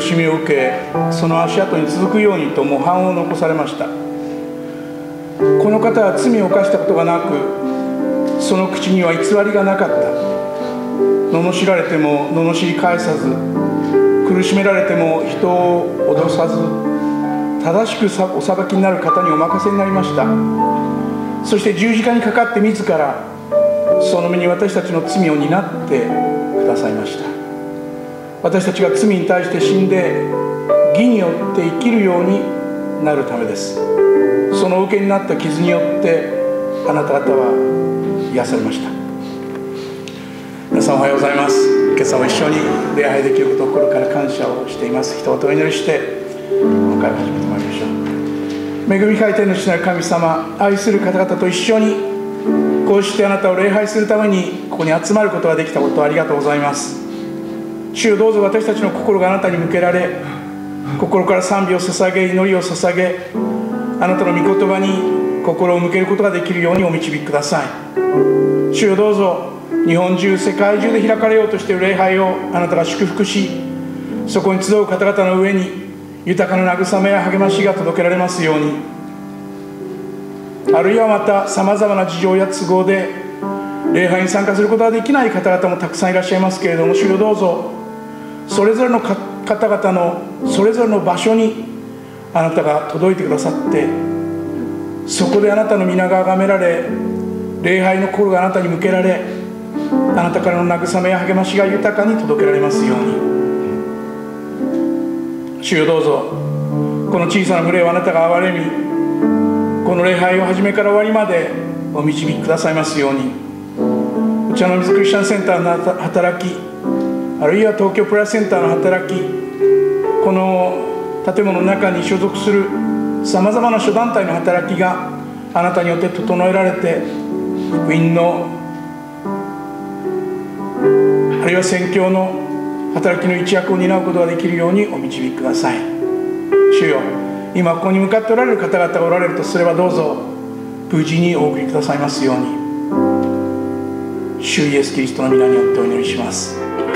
苦しみを受けその足跡に続くようにと模範を残されました。この方は罪を犯したことがなくその口には偽りがなかった。罵られても罵り返さず苦しめられても人を脅さず正しくお裁きになる方にお任せになりました。そして十字架にかかって自らその身に私たちの罪を担ってくださいました。私たちが罪に対して死んで義によって生きるようになるためです。その受けになった傷によってあなた方は癒されました。皆さんおはようございます。今朝も一緒に礼拝できることを心から感謝をしています。一言お祈りして今回始めてまいりましょう。恵み回転の主なる神様愛する方々と一緒にこうしてあなたを礼拝するためにここに集まることができたことをありがとうございます。主よどうぞ私たちの心があなたに向けられ心から賛美を捧げ祈りを捧げあなたの御言葉に心を向けることができるようにお導きください。主よどうぞ日本中世界中で開かれようとしている礼拝をあなたが祝福しそこに集う方々の上に豊かな慰めや励ましが届けられますように。あるいはまたさまざまな事情や都合で礼拝に参加することができない方々もたくさんいらっしゃいますけれども主よどうぞそれぞれの方々のそれぞれの場所にあなたが届いてくださってそこであなたの皆が崇められ礼拝の心があなたに向けられあなたからの慰めや励ましが豊かに届けられますように。主よどうぞ。この小さな群れをあなたが憐れみこの礼拝を始めから終わりまでお導きくださいますように。お茶の水クリスチャンセンターの働きあるいは東京プラスセンターの働きこの建物の中に所属するさまざまな諸団体の働きがあなたによって整えられて福音のあるいは宣教の働きの一役を担うことができるようにお導きください。主よ今ここに向かっておられる方々がおられるとすればどうぞ無事にお送りくださいますように。主イエスキリストの皆によってお祈りします「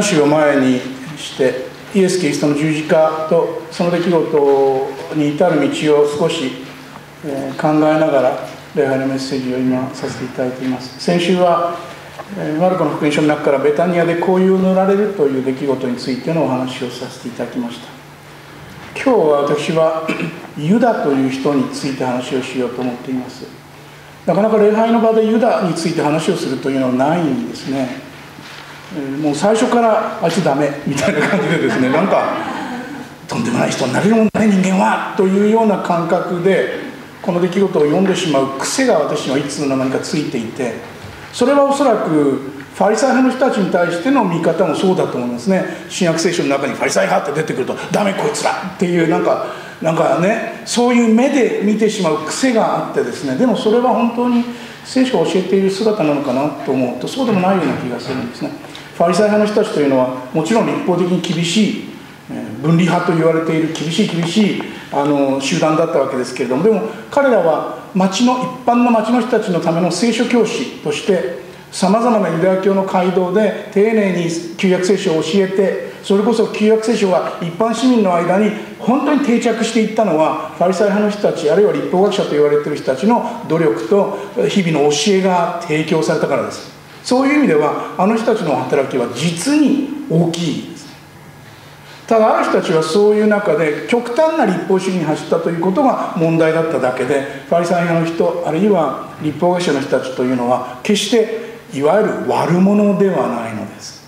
受難週を前にしてイエス・キリストの十字架とその出来事に至る道を少し考えながら礼拝のメッセージを今させていただいています。先週はマルコの福音書の中からベタニアで紅葉を塗られるという出来事についてのお話をさせていただきました。今日は私は ユダという人について話をしようと思っています。なかなか礼拝の場でユダについて話をするというのはないんですね。もう最初からあいつダメみたいな感じでですねなんかとんでもない人になれるもんね人間はというような感覚でこの出来事を読んでしまう癖が私にはいつの間にかついていてそれはおそらくファリサイ派の人たちに対しての見方もそうだと思いますね。新約聖書の中にファリサイ派って出てくるとダメこいつらっていうなんかなんかねそういう目で見てしまう癖があってですね。でもそれは本当に聖書が教えている姿なのかなと思うとそうでもないような気がするんですね。ファリサイ派の人たちというのはもちろん立法的に厳しい分離派と言われている厳しい厳しいあの集団だったわけですけれどもでも彼らは町の一般の町の人たちのための聖書教師としてさまざまなユダヤ教の街道で丁寧に旧約聖書を教えてそれこそ旧約聖書が一般市民の間に本当に定着していったのはファリサイ派の人たちあるいは立法学者と言われている人たちの努力と日々の教えが提供されたからです。そういう意味ではあの人たちの働きは実に大きいです。ただある人たちはそういう中で極端な立法主義に走ったということが問題だっただけでファリサイ派の人あるいは立法学者の人たちというのは決していわゆる悪者ではないのです。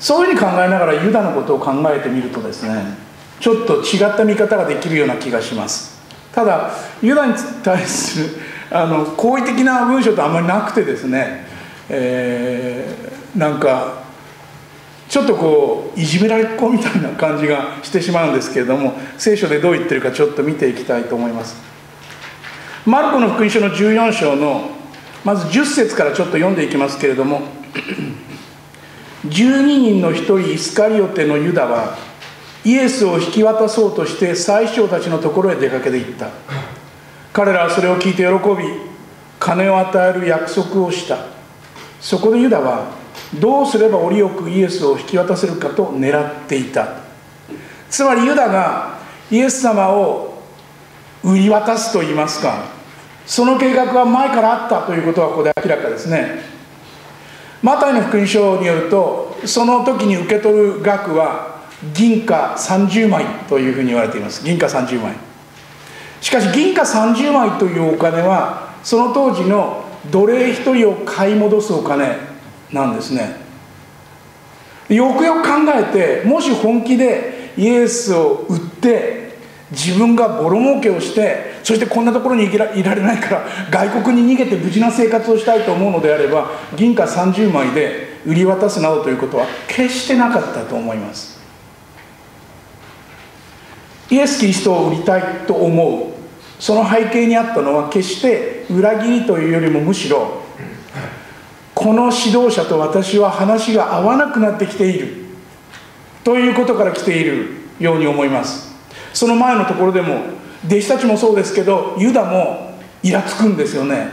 そういうふうに考えながらユダのことを考えてみるとですねちょっと違った見方ができるような気がします。ただユダに対するあの好意的な文章とあんまりなくてですね、えー、なんかちょっとこういじめられっ子みたいな感じがしてしまうんですけれども聖書でどう言ってるかちょっと見ていきたいと思います。マルコの福音書の14章のまず10節からちょっと読んでいきますけれども12人の一人イスカリオテのユダはイエスを引き渡そうとして最初たちのところへ出かけていった。彼らはそれを聞いて喜び金を与える約束をした。そこでユダはどうすれば折よくイエスを引き渡せるかと狙っていた。つまりユダがイエス様を売り渡すと言いますかその計画は前からあったということはここで明らかですね。マタイの福音書によるとその時に受け取る額は銀貨30枚というふうに言われています。銀貨30枚。しかし銀貨30枚というお金はその当時の奴隷一人を買い戻すお金なんですね。よくよく考えてもし本気でイエスを売って自分がボロ儲けをしてそしてこんなところにいらいられないから外国に逃げて無事な生活をしたいと思うのであれば銀貨30枚で売り渡すなどということは決してなかったと思います。イエス・キリストを売りたいと思う。その背景にあったのは決して裏切りというよりもむしろこの指導者と私は話が合わなくなってきている。ということから来ているように思います。その前のところでも弟子たちもそうですけどユダもイラつくんですよね。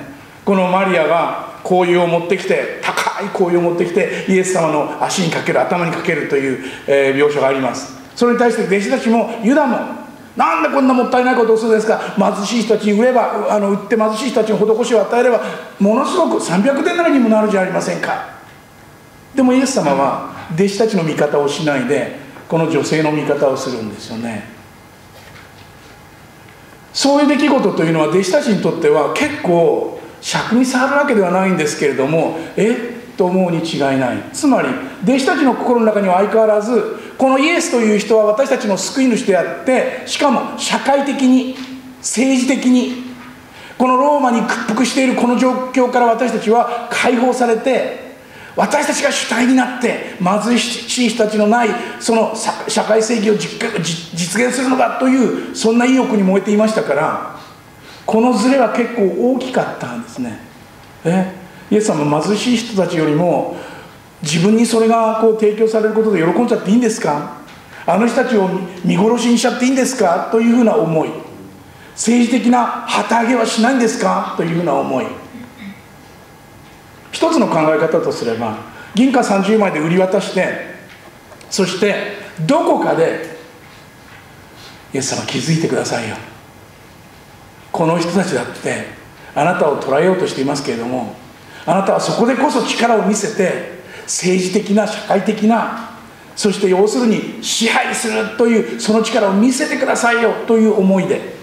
このマリアが香油を持ってきて高い香油を持ってきてイエス様の足にかける頭にかけるという、えー、描写があります。それに対して弟子たちもユダもなんでこんなもったいないことをするんですか？貧しい人たちに売ればあの売って貧しい人たちに施しを与えればものすごく300点ならにもなるじゃありませんか。でもイエス様は弟子たちの味方をしないでこの女性の味方をするんですよね。そういう出来事というのは弟子たちにとっては結構尺に触るわけではないんですけれどもえ？と思うに違いない。つまり弟子たちの心の中には相変わらずこのイエスという人は私たちの救い主であってしかも社会的に政治的にこのローマに屈服しているこの状況から私たちは解放されて私たちが主体になって貧しい人たちのないその社会正義を実現するのだというそんな意欲に燃えていましたからこのズレは結構大きかったんですね。え？イエス様貧しい人たちよりも自分にそれがこう提供されることで喜んじゃっていいんですか？あの人たちを見殺しにしちゃっていいんですか？というふうな思い。政治的な旗揚げはしないんですか？というふうな思い。一つの考え方とすれば銀貨30枚で売り渡してそしてどこかでイエス様気づいてくださいよ。この人たちだってあなたを捉えようとしていますけれどもあなたはそこでこそ力を見せて政治的な社会的なそして要するに支配するというその力を見せてくださいよという思いで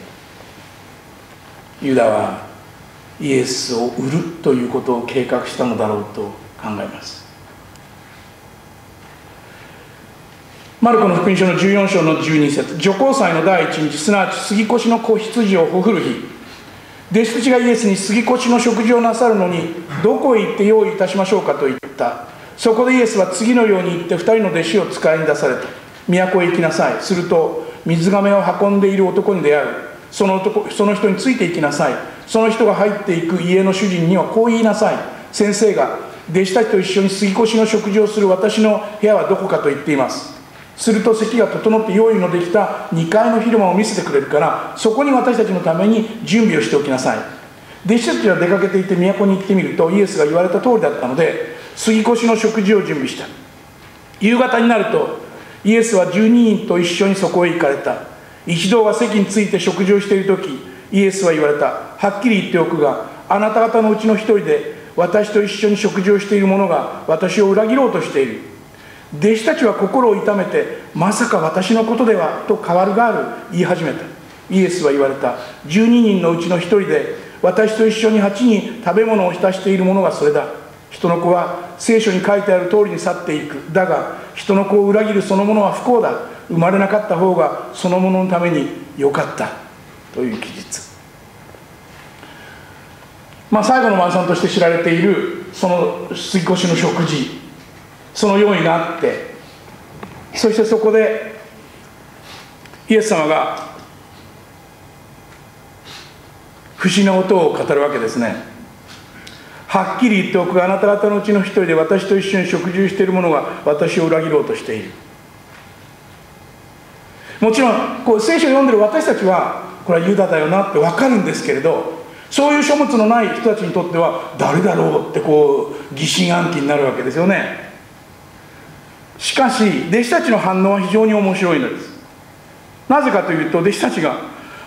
ユダはイエスを売るということを計画したのだろうと考えます。マルコの福音書の14章の12節女皇祭の第一日すなわち杉越の子羊をほふる日弟子たちがイエスに杉越の食事をなさるのにどこへ行って用意いたしましょうかと言った。そこでイエスは次のように言って2人の弟子を使いに出された。都へ行きなさい。すると水がめを運んでいる男に出会う。その男その人についていきなさい。その人が入っていく家の主人にはこう言いなさい。先生が弟子たちと一緒に杉越の食事をする私の部屋はどこかと言っています。すると席が整って用意のできた2階の広間を見せてくれるからそこに私たちのために準備をしておきなさい。弟子たちは出かけていて都に行ってみるとイエスが言われた通りだったので杉越の食事を準備した。夕方になるとイエスは12人と一緒にそこへ行かれた。一同が席について食事をしている時イエスは言われた。はっきり言っておくがあなた方のうちの一人で私と一緒に食事をしている者が私を裏切ろうとしている。弟子たちは心を痛めてまさか私のことではと変わるがある言い始めた。イエスは言われた。12人のうちの一人で私と一緒に鉢に食べ物を浸している者がそれだ。人の子は聖書に書いてある通りに去っていく。だが人の子を裏切るそのものは不幸だ。生まれなかった方がそのもののためによかった。という記述。まあ最後の晩餐として知られているその杉越の食事。その用意があってそしてそこでイエス様が不思議なことを語るわけですね。はっきり言っておくあなた方のうちの一人で私と一緒に食事している者が私を裏切ろうとしている。もちろんこう聖書を読んでる私たちはこれはユダだよなって分かるんですけれどそういう書物のない人たちにとっては誰だろうってこう疑心暗鬼になるわけですよね。しかし弟子たちの反応は非常に面白いのです。なぜかというと弟子たちが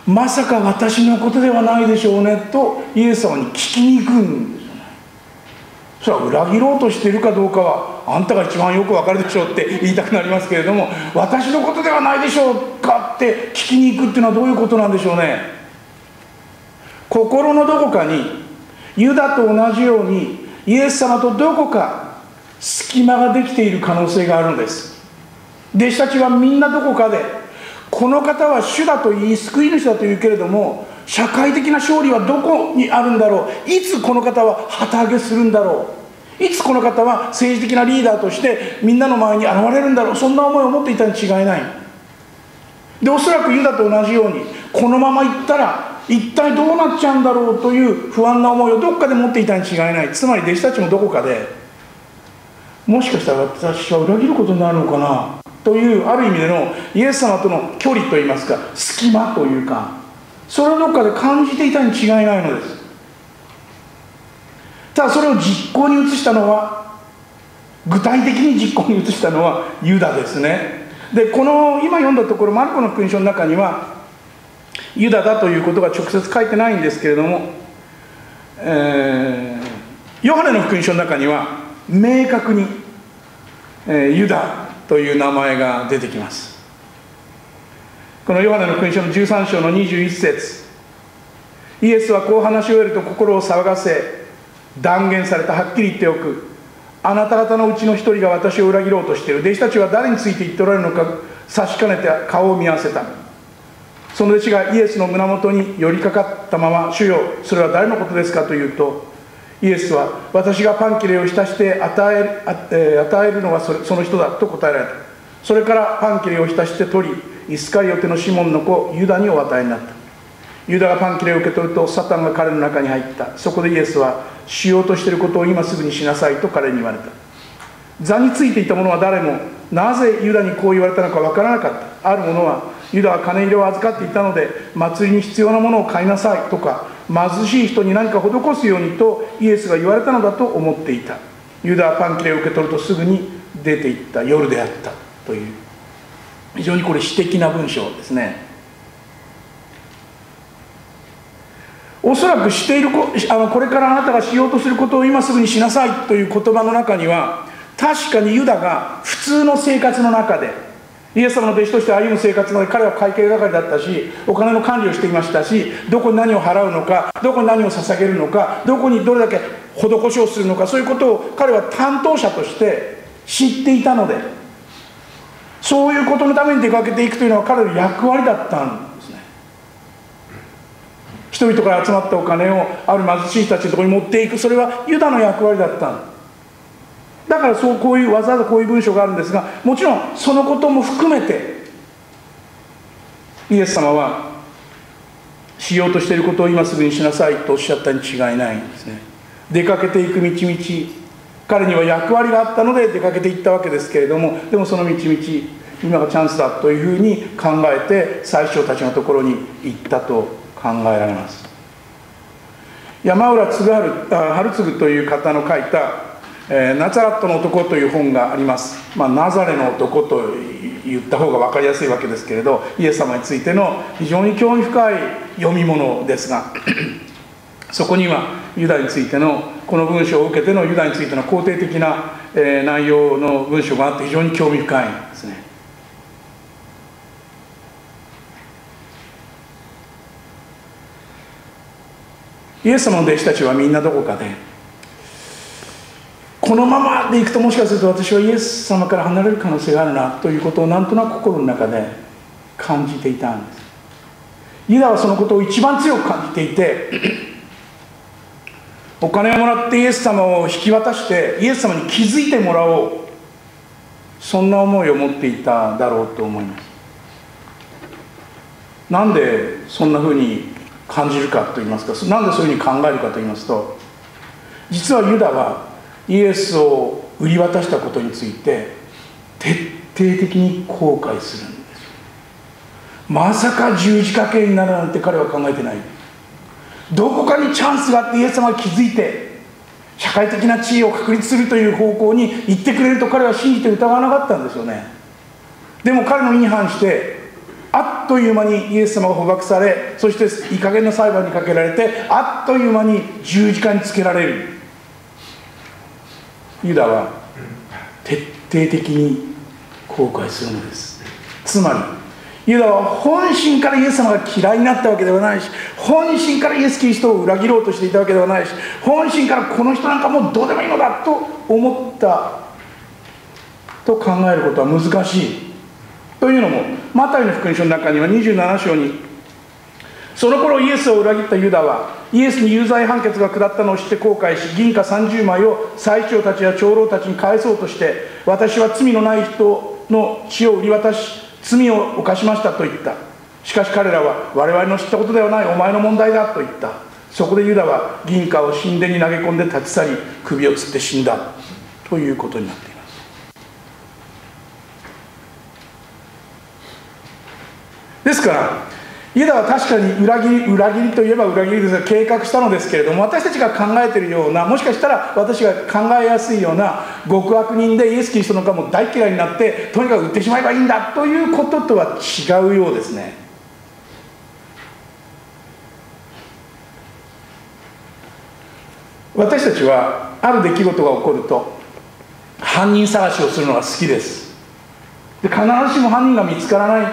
まさか私のことではないでしょうねとイエス様に聞きに行くんですよね。それは裏切ろうとしているかどうかはあんたが一番よくわかるでしょうって言いたくなりますけれども私のことではないでしょうかって聞きに行くっていうのはどういうことなんでしょうね。心のどこかにユダと同じようにイエス様とどこか隙間ができている可能性があるのです。弟子たちはみんなどこかでこの方は主だと言い救い主だと言うけれども社会的な勝利はどこにあるんだろう。いつこの方は旗揚げするんだろう。いつこの方は政治的なリーダーとしてみんなの前に現れるんだろう。そんな思いを持っていたに違いない。でおそらくユダと同じようにこのまま行ったら一体どうなっちゃうんだろうという不安な思いをどっかで持っていたに違いない。つまり弟子たちもどこかでもしかしたら私は裏切ることになるのかな？というある意味でのイエス様との距離といいますか隙間というかそれをどっかで感じていたに違いないのです。ただそれを実行に移したのは具体的に実行に移したのはユダですね。でこの今読んだところマルコの福音書の中にはユダだということが直接書いてないんですけれども、えー、ヨハネの福音書の中には明確に、え、ユダという名前が出てきます。このヨハネの福音書の13章の21節。イエスはこう話し終えると心を騒がせ断言された。はっきり言っておく。あなた方のうちの一人が私を裏切ろうとしている。弟子たちは誰について言っておられるのか差しかねて顔を見合わせた。その弟子がイエスの胸元に寄りかかったまま「主よそれは誰のことですか?」と言うとイエスは私がパンキレを浸して与ええ与えるのがそれその人だと答えられた。それからパンキレを浸して取りイスカリオテのシモンの子ユダにお与えになった。ユダがパンキレを受け取るとサタンが彼の中に入った。そこでイエスはしようとしていることを今すぐにしなさいと彼に言われた。座についていた者は誰もなぜユダにこう言われたのかわからなかった。ある者はユダは金入れを預かっていたので祭りに必要なものを買いなさいとか貧しい人に何か施すようにとイエスが言われたのだと思っていた。ユダはパン切れを受け取るとすぐに出ていった。夜であったという。非常にこれ詩的な文章ですね。おそらくしているこあのこれからあなたがしようとすることを今すぐにしなさいという言葉の中には確かにユダが普通の生活の中でイエス様の弟子として歩む生活の中で彼は会計係だったしお金の管理をしていましたしどこに何を払うのかどこに何を捧げるのかどこにどれだけ施しをするのかそういうことを彼は担当者として知っていたのでそういうことのために出かけていくというのは彼の役割だったんですね。人々から集まったお金をある貧しい人たちのところに持っていく。それはユダの役割だったんです。だからそうこういうわざわざこういう文章があるんですがもちろんそのことも含めてイエス様はしようとしていることを今すぐにしなさいとおっしゃったに違いないんですね。出かけていく道々彼には役割があったので出かけていったわけですけれどもでもその道々今がチャンスだというふうに考えて最初たちのところに行ったと考えられます。山浦津春春次という方の書いたえー、ナザラットの男という本があります、まあ、ナザレの男と言った方が分かりやすいわけですけれどイエス様についての非常に興味深い読み物ですが そこにはユダについてのこの文章を受けてのユダについての肯定的な、えー、内容の文章があって非常に興味深いんですね。イエス様の弟子たちはみんなどこかでこのままでいくともしかすると私はイエス様から離れる可能性があるなということをなんとなく心の中で感じていたんです。ユダはそのことを一番強く感じていてお金をもらってイエス様を引き渡してイエス様に気づいてもらおうそんな思いを持っていただろうと思います。なんでそんなふうに感じるかと言いますかなんでそういうふうに考えるかと言いますと実はユダはイエスを売り渡したことについて徹底的に後悔するんです。まさか十字架刑になるなんて彼は考えてない。どこかにチャンスがあってイエス様が気づいて社会的な地位を確立するという方向に行ってくれると彼は信じて疑わなかったんですよね。でも彼の意に反してあっという間にイエス様が捕獲されそしていい加減な裁判にかけられてあっという間に十字架につけられる。ユダは徹底的に後悔するのです。つまりユダは本心からイエス様が嫌いになったわけではないし本心からイエス・キリストを裏切ろうとしていたわけではないし本心からこの人なんかもうどうでもいいのだと思ったと考えることは難しい。というのもマタイの福音書の中には27章にその頃イエスを裏切ったユダはイエスに有罪判決が下ったのを知って後悔し銀貨30枚を最長たちや長老たちに返そうとして私は罪のない人の血を売り渡し罪を犯しましたと言った。しかし彼らは我々の知ったことではないお前の問題だと言った。そこでユダは銀貨を神殿に投げ込んで立ち去り首をつって死んだ。ということになっています。ですからユダは確かに裏切り裏切りといえば裏切りですが計画したのですけれども私たちが考えているようなもしかしたら私が考えやすいような極悪人でイエス・キリストの顔も大嫌いになってとにかく売ってしまえばいいんだということとは違うようですね。私たちはある出来事が起こると犯人探しをするのが好きです。で必ずしも犯人が見つからない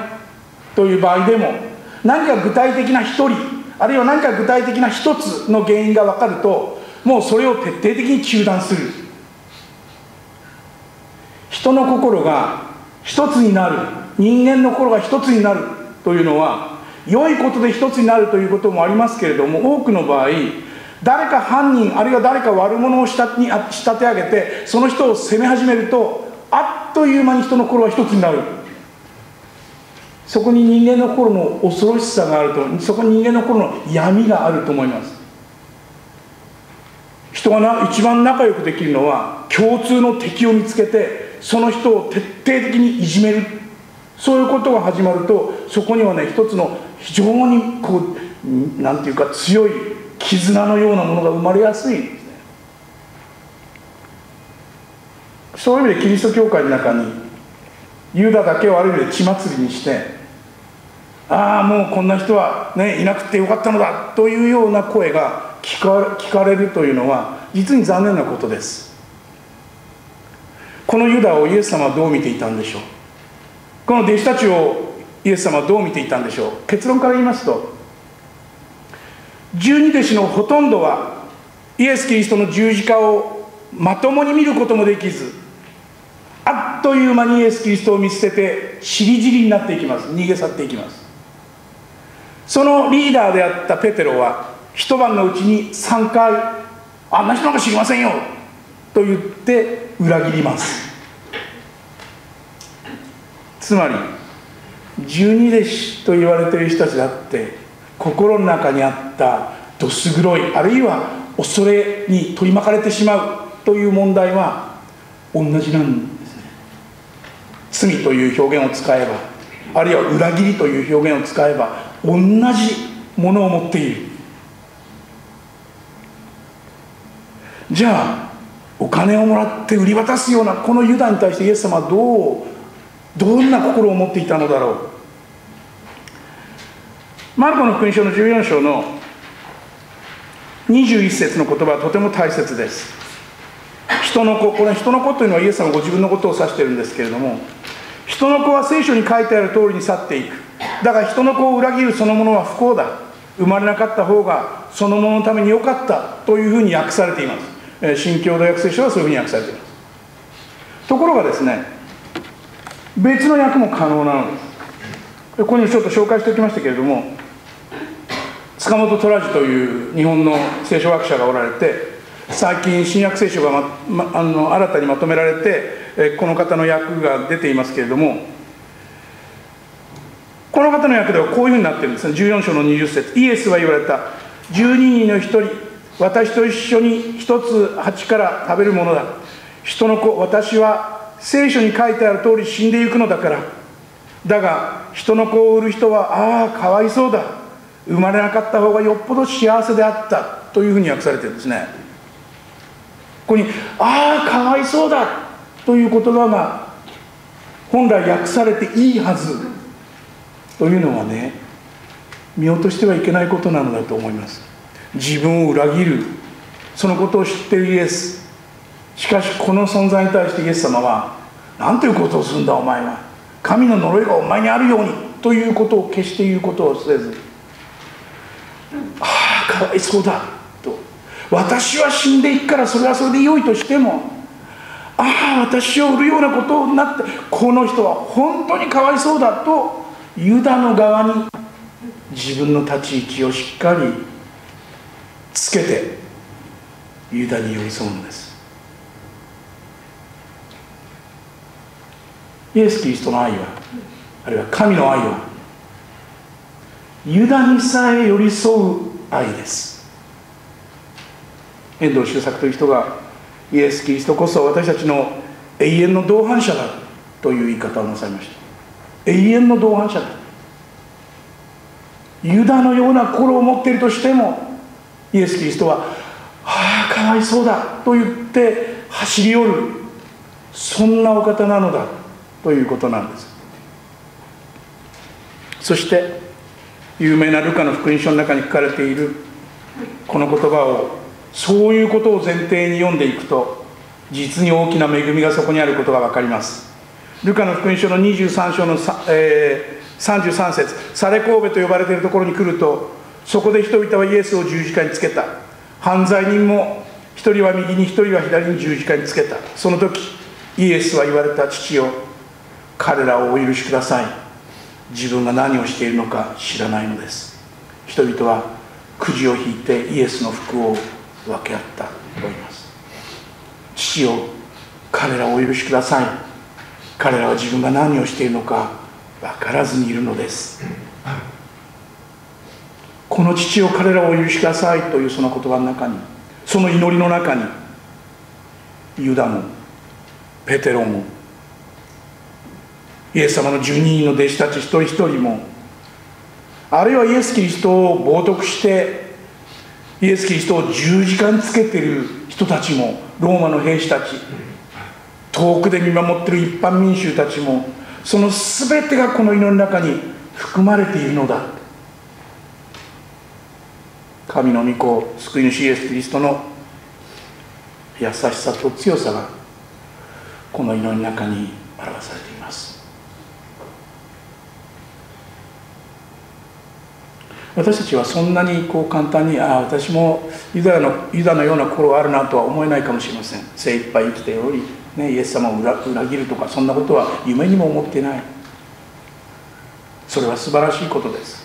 という場合でも何か具体的な一人あるいは何か具体的な一つの原因が分かるともうそれを徹底的に中断する。人の心が一つになる人間の心が一つになるというのは良いことで一つになるということもありますけれども多くの場合誰か犯人あるいは誰か悪者を仕立に仕立て上げてその人を責め始めるとあっという間に人の心は一つになる。そこに人間の心の恐ろしさがあるとそこに人間の心の闇があると思います。人がな一番仲良くできるのは共通の敵を見つけてその人を徹底的にいじめる。そういうことが始まるとそこにはね一つの非常にこう何て言うか強い絆のようなものが生まれやすいんですね。そういう意味でキリスト教会の中にユダだけをある意味で血祭りにしてああもうこんな人は、ね、いなくてよかったのだというような声が聞か聞かれるというのは実に残念なことです。このユダをイエス様はどう見ていたんでしょう？この弟子たちをイエス様はどう見ていたんでしょう？結論から言いますと十二弟子のほとんどはイエス・キリストの十字架をまともに見ることもできずという間にイエス・キリストを見捨てて尻尻になっていきます。逃げ去っていきます。そのリーダーであったペテロは一晩のうちに3回「あんな人なんか知りませんよ」と言って裏切ります。つまり十二弟子と言われている人たちだって心の中にあったどす黒いあるいは恐れに取り巻かれてしまうという問題は同じなんです。罪という表現を使えばあるいは裏切りという表現を使えば同じものを持っている。じゃあお金をもらって売り渡すようなこのユダに対してイエス様はどうどんな心を持っていたのだろう。マルコの福音書の14章の21節の言葉はとても大切です。人の子これ人の子というのはイエス様ご自分のことを指しているんですけれども人の子は聖書に書いてある通りに去っていく。だから人の子を裏切るそのものは不幸だ。生まれなかった方がそのもののために良かった。というふうに訳されています。新共同訳聖書はそういうふうに訳されています。ところがですね別の訳も可能なのです。ここにちょっと紹介しておきましたけれども塚本虎次という日本の聖書学者がおられて最近新約聖書が、ま、あの新たにまとめられてこの方の訳が出ていますけれどもこの方の訳ではこういうふうになってるんです。ね14章の20節。イエスは言われた。12人の1人私と一緒に一つ鉢から食べるものだ。人の子私は聖書に書いてある通り死んでいくのだから。だが人の子を売る人はああかわいそうだ。生まれなかった方がよっぽど幸せであった。というふうに訳されてるんですね。ここに「ああかわいそうだ」という言葉が本来訳されていいはずというのはね見落としてはいけないことなのだと思います。自分を裏切る。そのことを知っているイエス。しかしこの存在に対してイエス様は何ということをするんだお前は。神の呪いがお前にあるようにということを決して言うことをせずああかわいそうだ。私は死んでいくからそれはそれで良いとしてもああ私を売るようなことになってこの人は本当にかわいそうだとユダの側に自分の立ち位置をしっかりつけてユダに寄り添うのです。イエス・キリストの愛はあるいは神の愛はユダにさえ寄り添う愛です。遠藤周作という人がイエス・キリストこそ私たちの永遠の同伴者だという言い方をなさいました。永遠の同伴者だユダのような心を持っているとしてもイエス・キリストは「ああかわいそうだ」と言って走り寄るそんなお方なのだということなんです。そして有名なルカの福音書の中に書かれているこの言葉をそういうことを前提に読んでいくと実に大きな恵みがそこにあることが分かります。ルカの福音書の23章の、えー、33節サレ神戸と呼ばれているところに来るとそこで人々はイエスを十字架につけた。犯罪人も一人は右に一人は左に十字架につけた。その時イエスは言われた父よ彼らをお許しください。自分が何をしているのか知らないのです。人々はくじを引いてイエスの服を分け合ったと言います。父よ彼らをお許しください。彼らは自分が何をしているのか分からずにいるのです。この父を彼らをお許しください。というその言葉の中にその祈りの中にユダもペテロもイエス様の12人の弟子たち一人一人もあるいはイエス・キリストを冒涜してイエス・キリストを十字架につけてる人たちもローマの兵士たち遠くで見守ってる一般民衆たちもその全てがこの祈りの中に含まれているのだ。神の御子救い主イエス・キリストの優しさと強さがこの祈りの中に表されています。私たちはそんなにこう簡単にああ私もユダのユダのような心があるなとは思えないかもしれません。精一杯生きており、ね、イエス様を裏裏切るとかそんなことは夢にも思ってない。それは素晴らしいことです。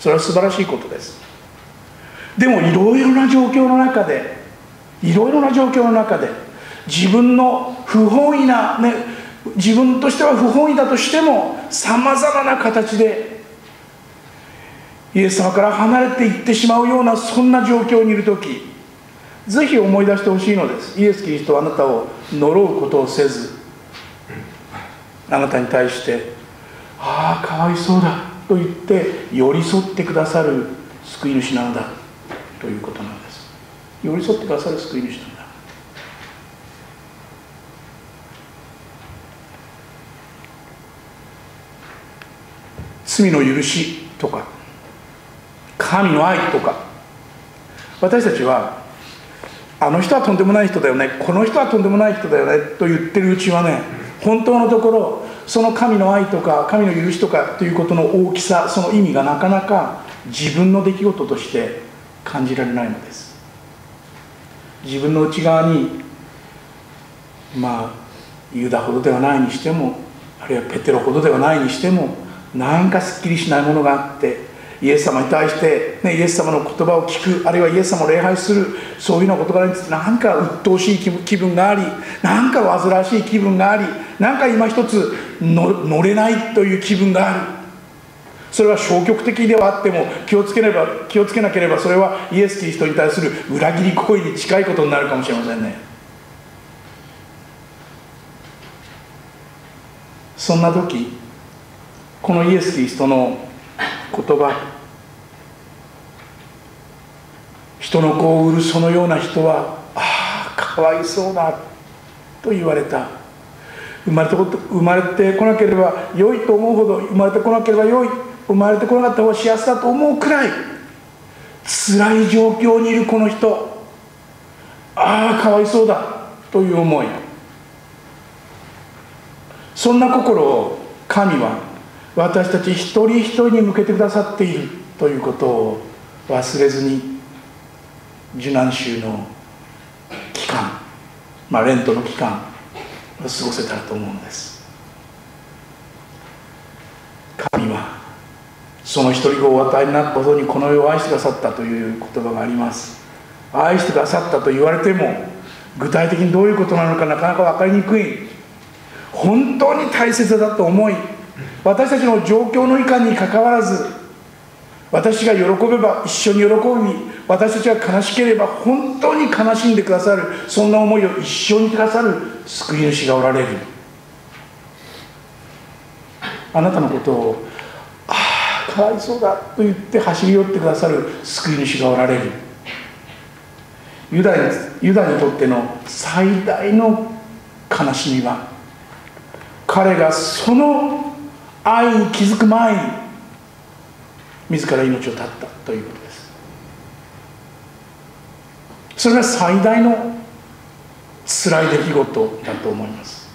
それは素晴らしいことです。でもいろいろな状況の中でいろいろな状況の中で自分の不本意な、ね、自分としては不本意だとしてもさまざまな形でイエス様から離れていってしまうようなそんな状況にいる時ぜひ思い出してほしいのです。イエス・キリストはあなたを呪うことをせずあなたに対して「ああかわいそうだ」と言って寄り添ってくださる救い主なのだということなんです。寄り添ってくださる救い主なんだ。罪の許しとか神の愛とか。私たちはあの人はとんでもない人だよね。この人はとんでもない人だよね。と言ってるうちはね本当のところその神の愛とか神の許しとかということの大きさその意味がなかなか自分の出来事として感じられないのです。自分の内側にまあユダほどではないにしてもあるいはペテロほどではないにしてもなんかすっきりしないものがあってイエス様に対して、ね、イエス様の言葉を聞くあるいはイエス様を礼拝するそういうような事柄についてなんか鬱陶しい気分がありなんか煩わしい気分がありなんか今一つ乗れないという気分がある。それは消極的ではあっても気をつければ気をつけなければそれはイエス・キリストに対する裏切り行為に近いことになるかもしれませんね。そんな時このイエス・キリストの言葉人の子を売るそのような人はああかわいそうだと言われた。生まれて生まれてこなければ良いと思うほど生まれてこなければ良い生まれてこなかった方が幸せだと思うくらい辛い状況にいるこの人ああかわいそうだという思い。そんな心を神は私たち一人一人に向けてくださっているということを忘れずに受難週の期間まあレントの期間を過ごせたらと思うのです。神はその一人子をお与えになったことにこの世を愛してくださったという言葉があります。愛してくださったと言われても具体的にどういうことなのかなかなか分かりにくい。本当に大切だと思い私たちの状況のいかにかかわらず私が喜べば一緒に喜び私たちが悲しければ本当に悲しんでくださるそんな思いを一緒にくださる救い主がおられる。あなたのことをああかわいそうだと言って走り寄ってくださる救い主がおられる。ユダにユダにとっての最大の悲しみは彼がその愛に気づく前に自ら命を絶ったということですそれが最大の辛い出来事だと思います。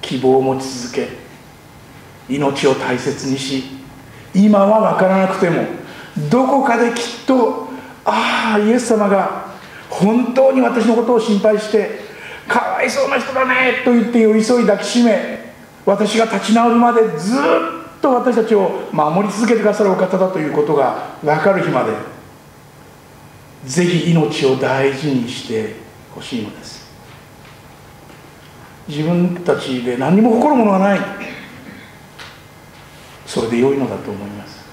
希望を持ち続け命を大切にし今は分からなくてもどこかできっとああイエス様が本当に私のことを心配してかわいそうな人だねと言って寄り添い抱きしめ私が立ち直るまでずっと私たちを守り続けてくださるお方だということが分かる日までぜひ命を大事にしてほしいのです。自分たちで何にも誇るものがない。それで良いのだと思います。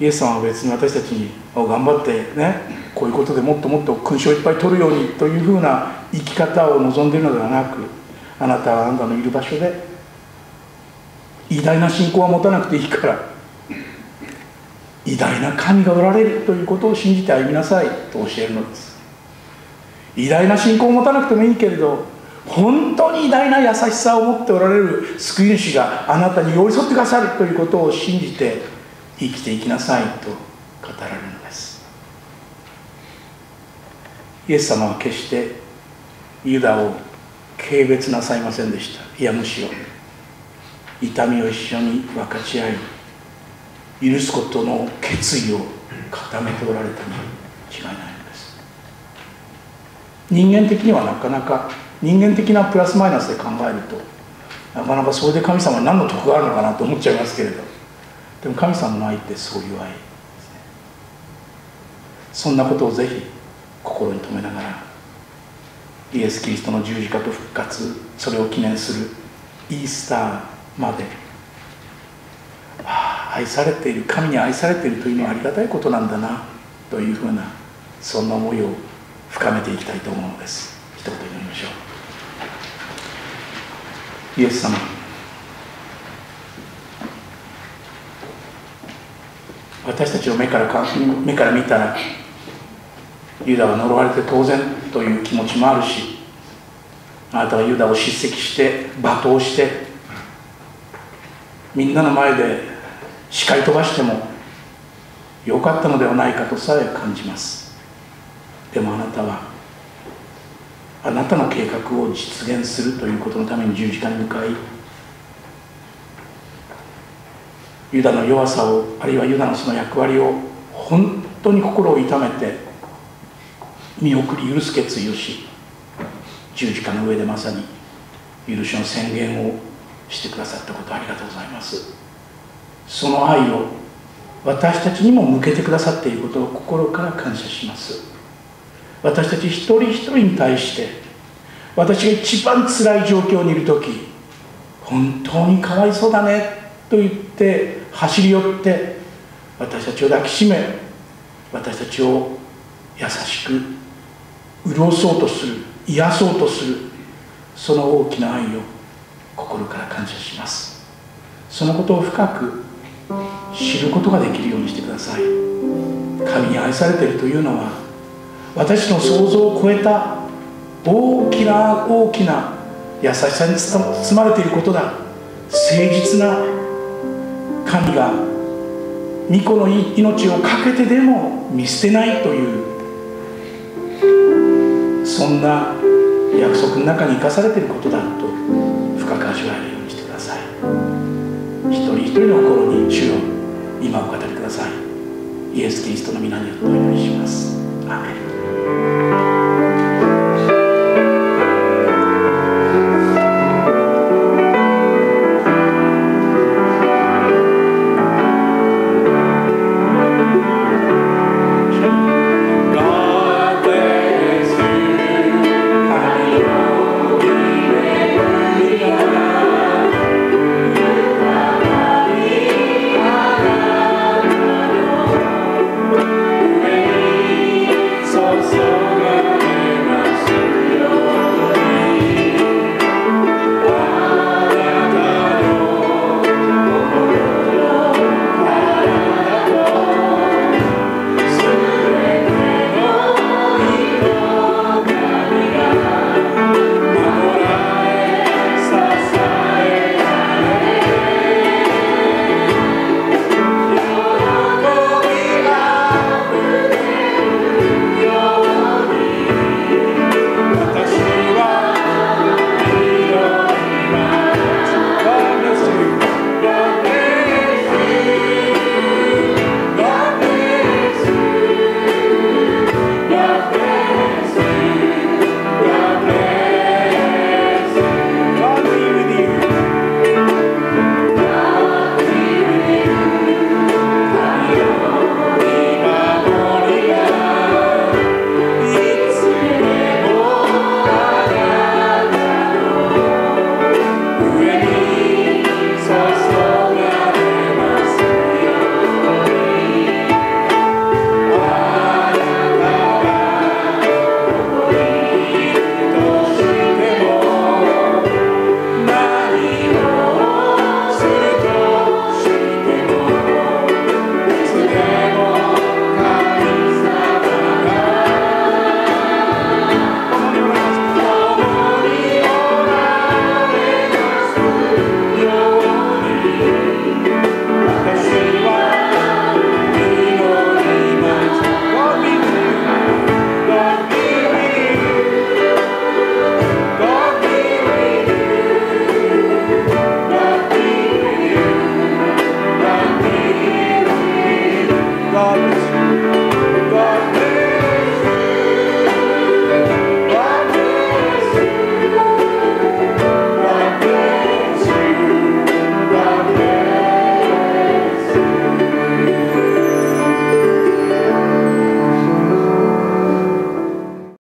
イエス様は別に私たちに頑張ってねこういうことでもっともっと勲章をいっぱい取るようにというふうな生き方を望んでいるのではなくあなたはあなたのいる場所で偉大な信仰は持たなくていいから偉大な神がおられるということを信じて歩みなさいと教えるのです。偉大な信仰を持たなくてもいいけれど本当に偉大な優しさを持っておられる救い主があなたに寄り添ってくださるということを信じて生きていきなさいと語られるのです。イエス様は決してユダを軽蔑なさいませんでした。いやむしろ痛みを一緒に分かち合い許すことの決意を固めておられたに違いないのです。人間的にはなかなか人間的なプラスマイナスで考えるとなかなかそれで神様に何の得があるのかなと思っちゃいますけれど。でも神様の愛ってそういう愛ですね。そんなことをぜひ心に留めながらイエス・キリストの十字架と復活それを記念するイースターまで。ああ愛されている神に愛されているというのはありがたいことなんだなというふうなそんな思いを深めていきたいと思うのです。一言祈りましょう。イエス様。私たちの目から目から見たらユダは呪われて当然という気持ちもあるしあなたはユダを叱責して罵倒してみんなの前で視界飛ばしてもよかったのではないかとさえ感じます。でもあなたはあなたの計画を実現するということのために十字架に向かいユダの弱さをあるいはユダのその役割を本当に心を痛めて見送り許す決意をし十字架の上でまさに許しの宣言をしてくださったことありがとうございます。その愛を私たちにも向けてくださっていることを心から感謝します。私たち一人一人に対して私が一番辛い状況にいる時本当にかわいそうだねと言って走り寄って私たちを抱きしめ私たちを優しく潤そうとする癒そうとするその大きな愛を心から感謝します。そのことを深く知ることができるようにしてください。神に愛されているというのは私の想像を超えた大きな大きな優しさに包まれていることだ。誠実な神が御子の命を懸けてでも見捨てないというそんな約束の中に生かされていることだと深く味わえるようにしてください。一人一人の心に主よ今お語りください。イエス・キリストの皆によってお祈りします。